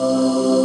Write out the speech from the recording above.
Oh